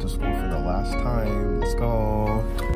to school for the last time. Let's go.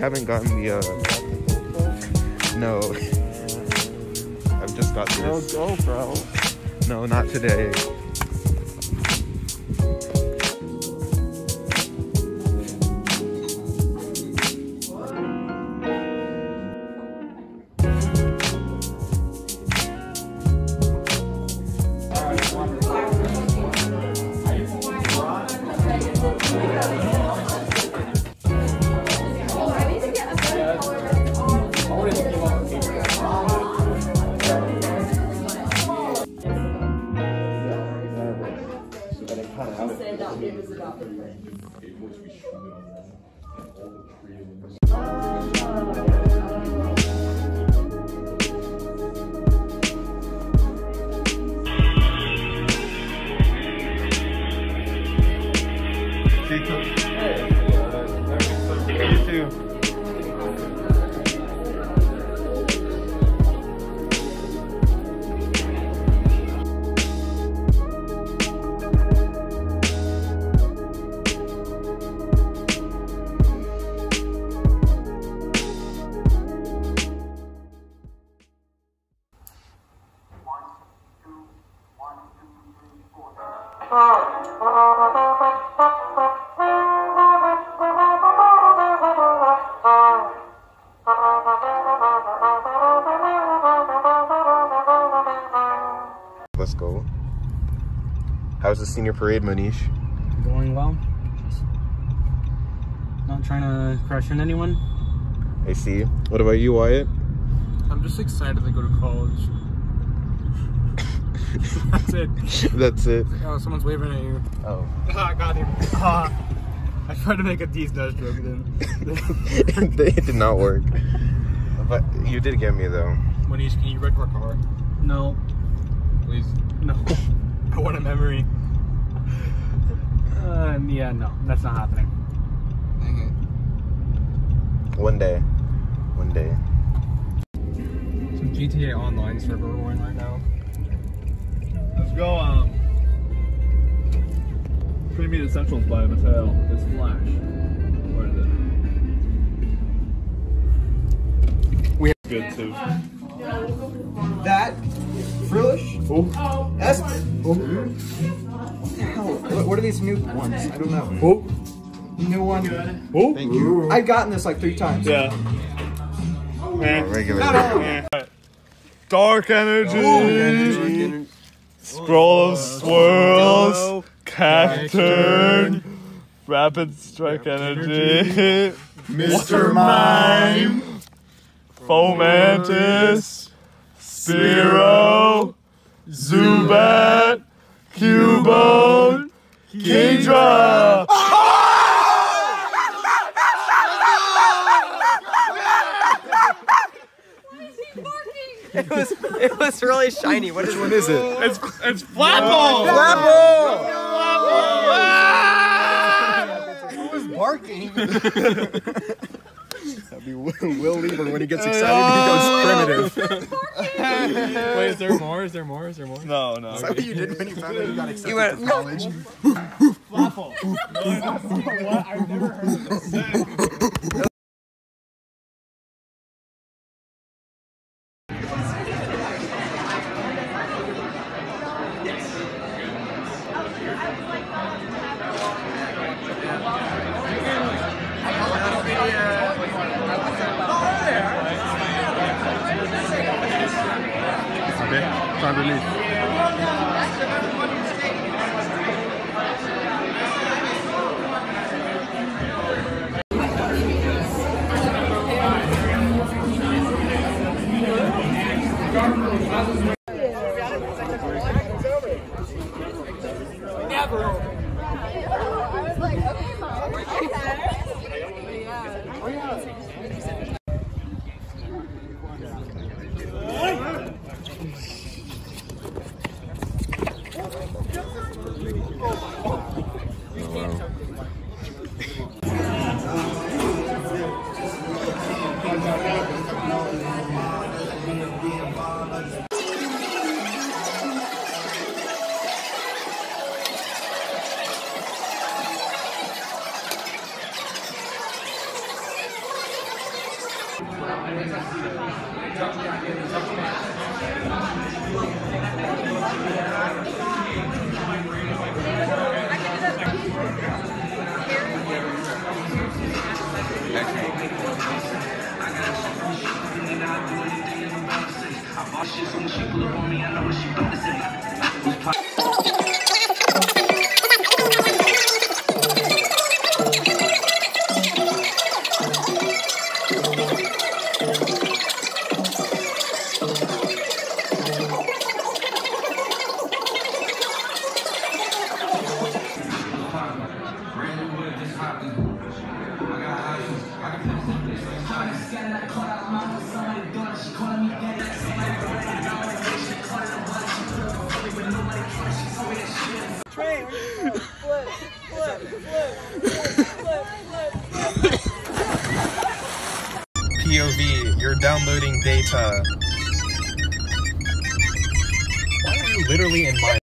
Haven't gotten the. Uh, no. I've just got this. go, bro. No, not today. You too. Let's go. How's the senior parade, Manish? Going well. Just not trying to crush on anyone. I see. What about you, Wyatt? I'm just excited to go to college. That's it. That's it. Oh, someone's waving at you. Oh. Ah, got him. Ah. I tried to make a D's Dutch joke then. it did not work. But you did get me though. Manish, can you wreck our car? No, Please. no. I want a memory. Uh, yeah, no, that's not happening. Dang One day. One day. it. Some GTA Online server we're in right now. Let's go, um. Premium Essentials by Mattel. It's Flash. What is it? Oh, that's, what the hell, what, what are these new ones? I don't know. oh, New one. oh. Thank you. I've gotten this like three times. Yeah. Eh. Regular. Not all. Eh. Dark energy. Scroll of swirls. Cacturne. Rapid strike energy. Mr. Mime. Fomantis. Spiro. Zubat. Cubone. Kingdra. It was it was really shiny. What is What is it? It's it's Flapple. Who's barking? That'd be Will, Will Lieber when he gets oh, excited. He goes primitive is there more? Is there more? Is there more? No, no. Is that what you did when you found out you got accepted you went, to college? Waffle. I've never heard of this. To release. POV, you're downloading data. Why are you literally in my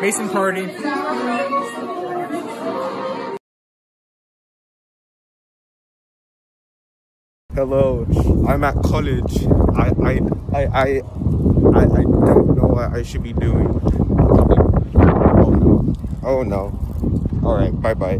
Mason party. Hello, I'm at college. I I I I I, I don't know what I should be doing. Oh no. Oh no. Alright, bye bye.